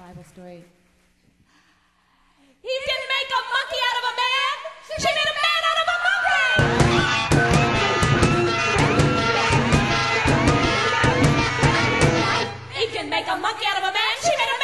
Bible story. He can make a monkey out of a man. She made a man out of a monkey. He can make a monkey out of a man. She made a